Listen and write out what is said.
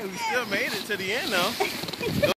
Hey, we still made it to the end though.